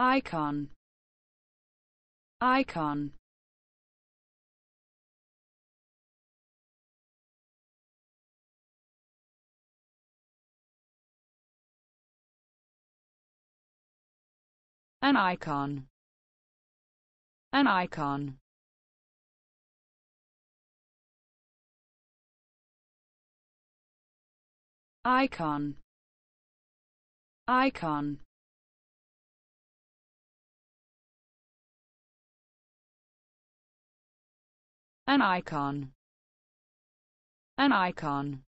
icon. Icon. An icon. An icon. Icon. Icon an icon. An icon